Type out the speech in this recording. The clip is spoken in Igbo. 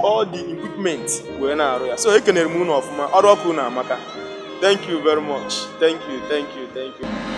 all the equipment wee na-arụ ya so ekenere m unu ọfụma ọrụ ọkụ na amaka thank you very much thank you thank you thank you